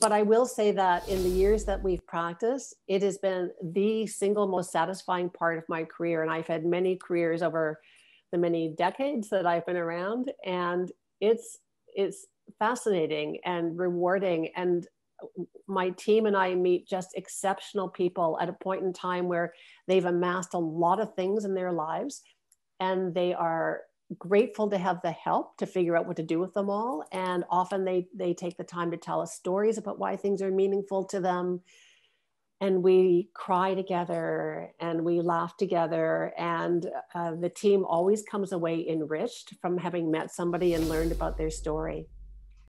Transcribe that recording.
but I will say that in the years that we've practiced, it has been the single most satisfying part of my career. And I've had many careers over the many decades that I've been around. And it's it's fascinating and rewarding. And my team and I meet just exceptional people at a point in time where they've amassed a lot of things in their lives and they are grateful to have the help to figure out what to do with them all and often they they take the time to tell us stories about why things are meaningful to them and we cry together and we laugh together and uh, the team always comes away enriched from having met somebody and learned about their story